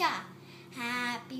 Happy